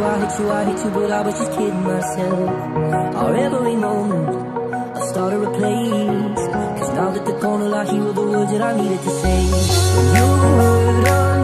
you, I hate you, I hate you, but I was just kidding myself. Our every moment, I started a place. Cause now that the corner I hear the words that I needed to say. You were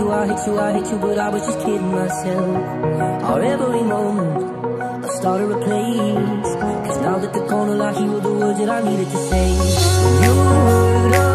you, I hate you, I hate you, but I was just kidding myself. Our every moment, I started a place. Cause now that the corner like you were the words that I needed to say. You were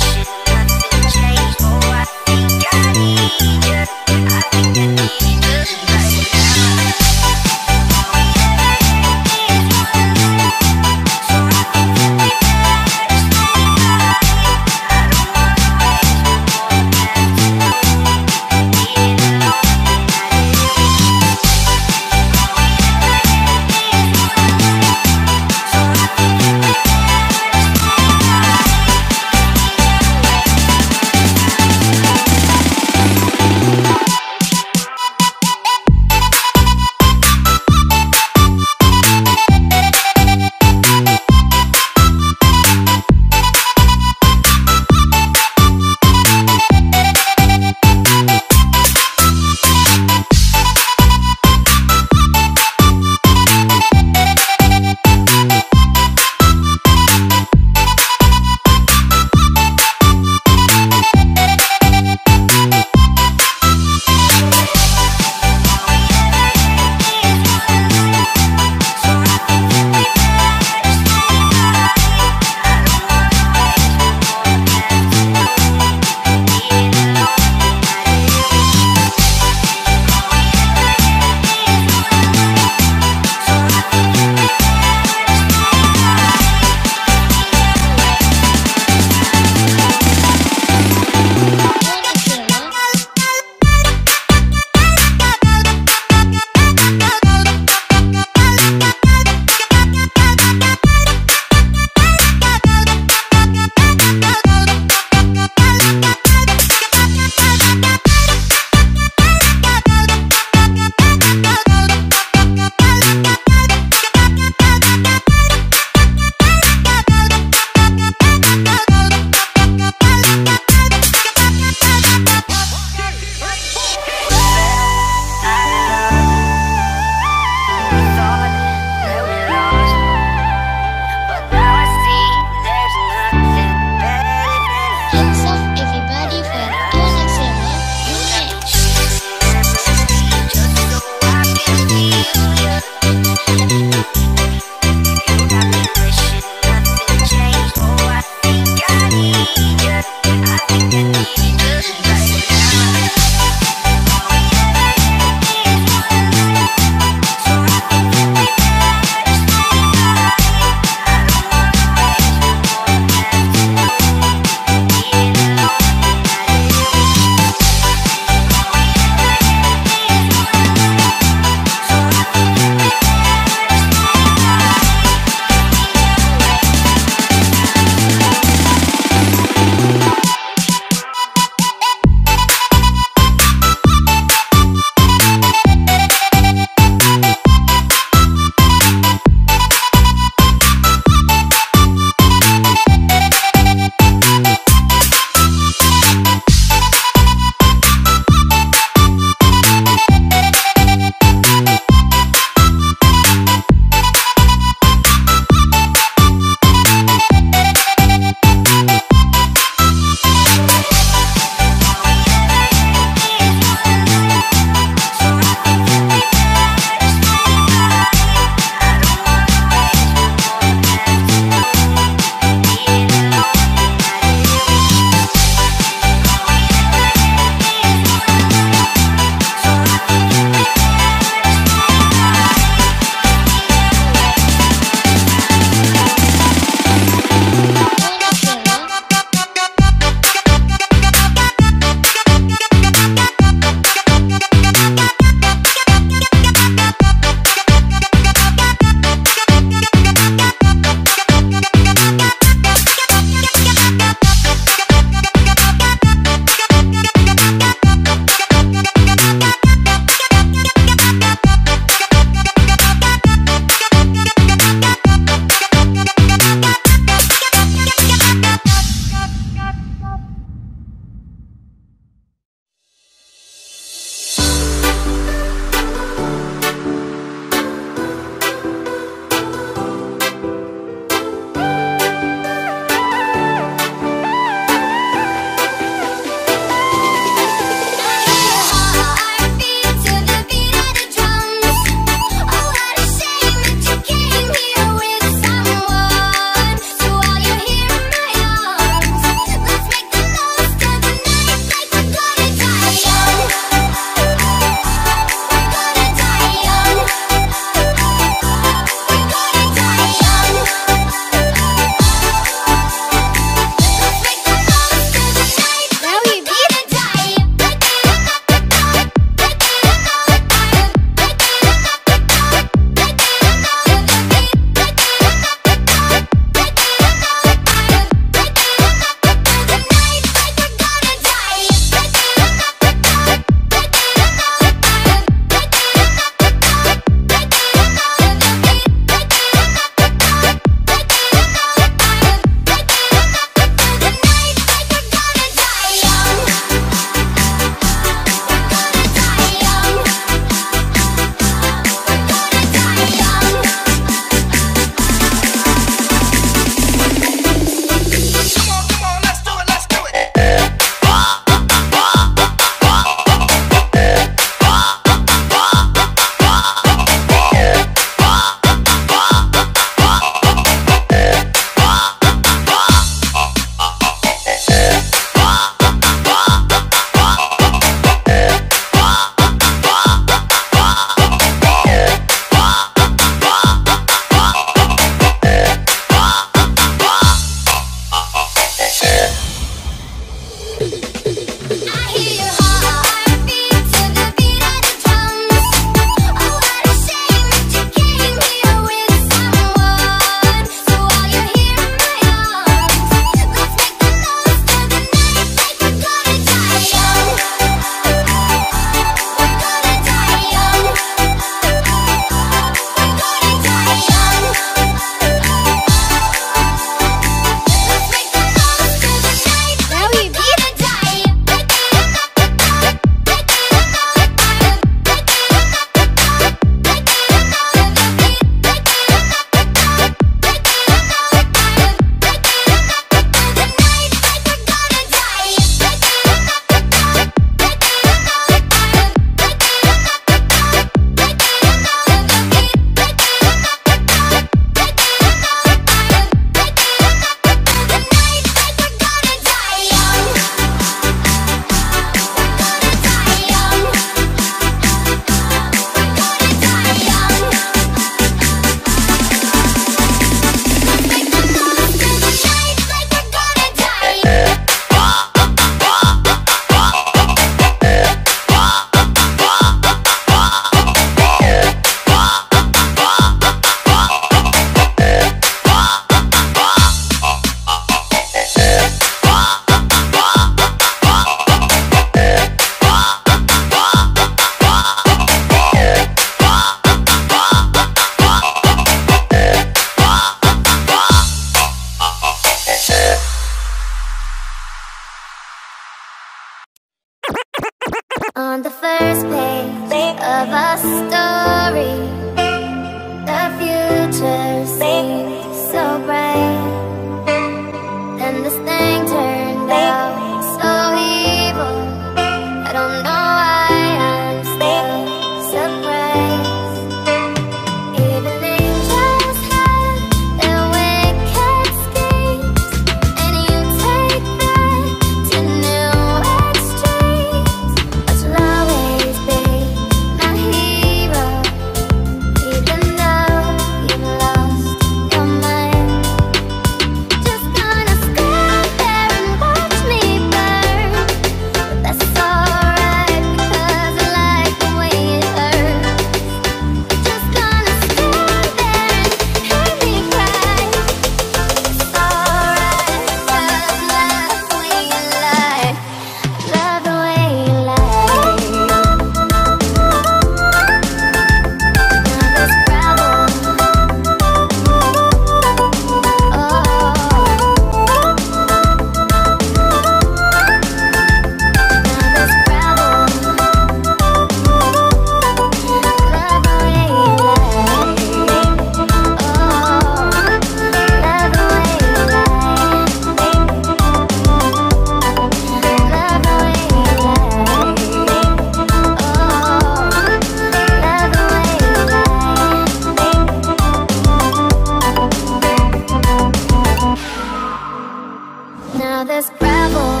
Now there's gravel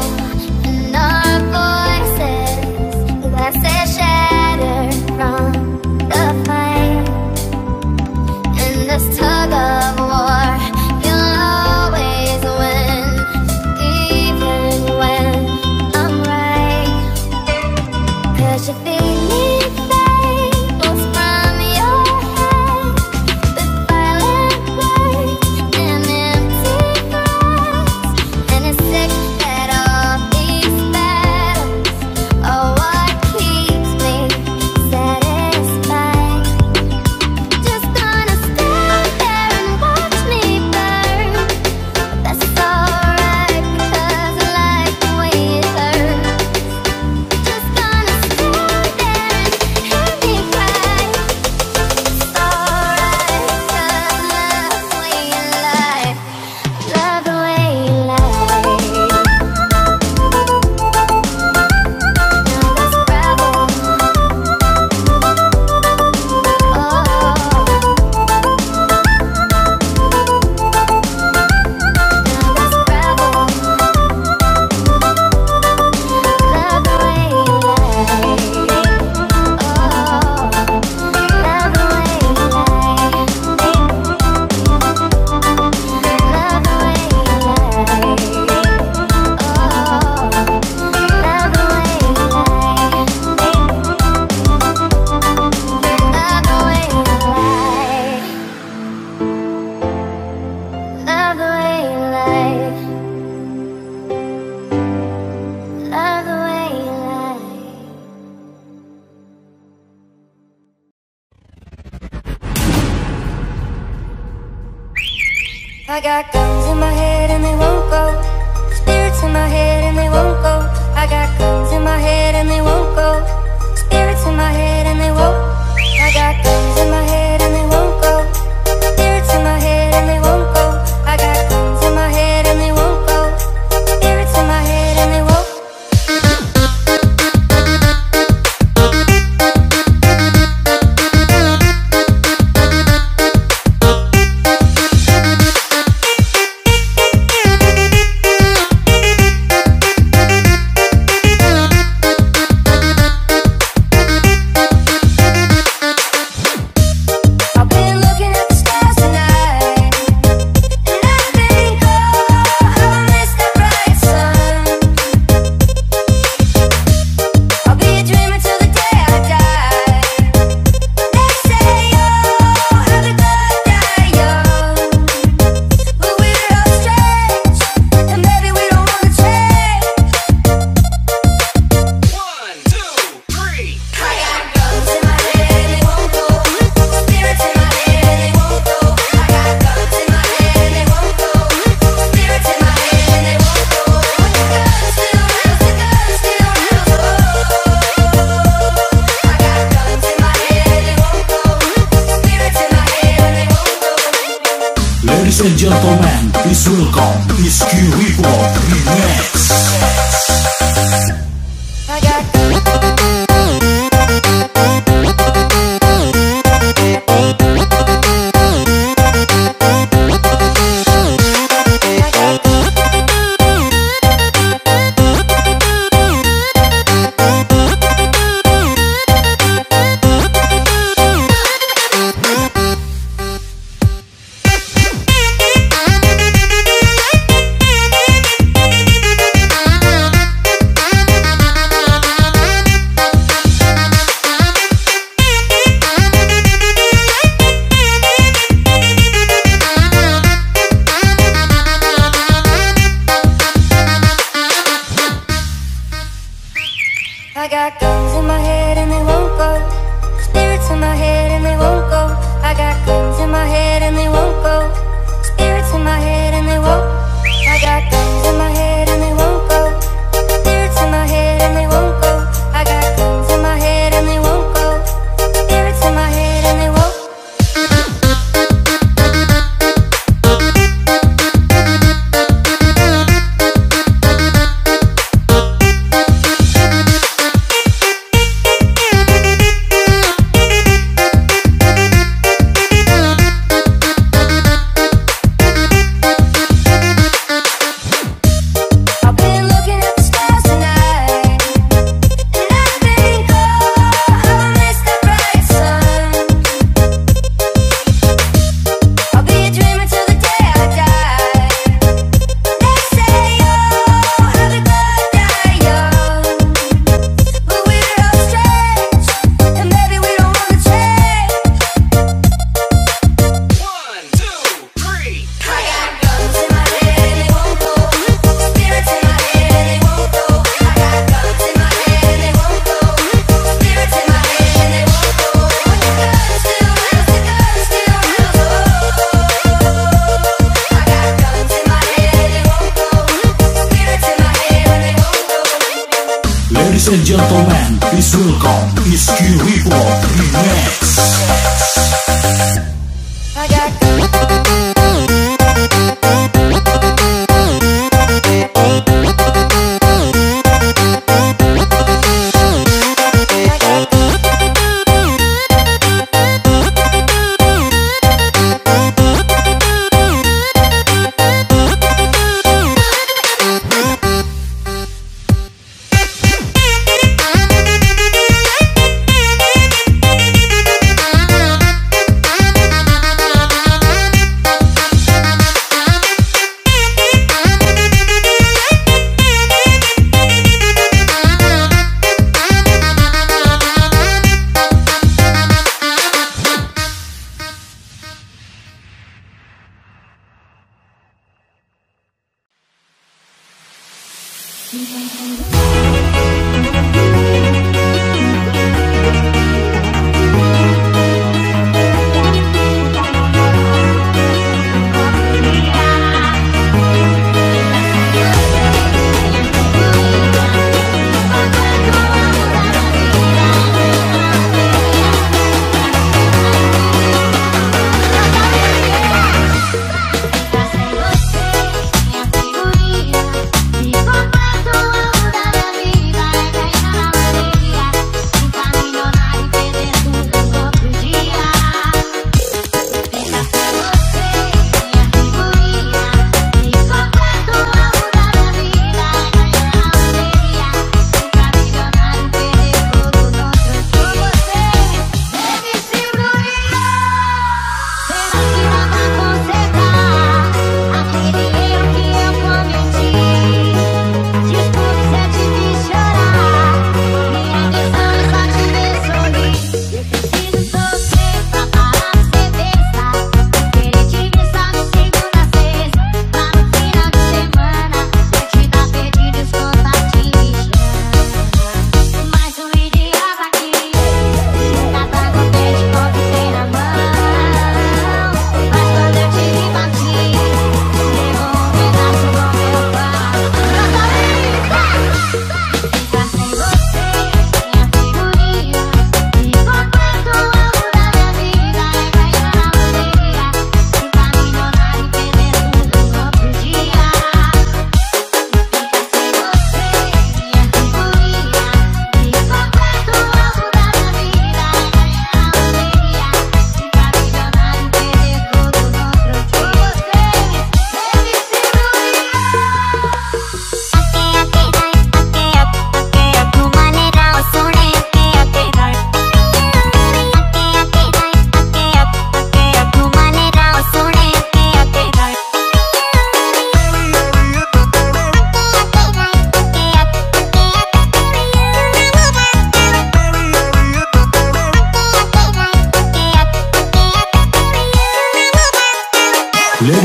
in our voices, Glasses shattered from.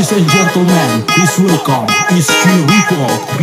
Ladies and gentlemen, please welcome Iski Report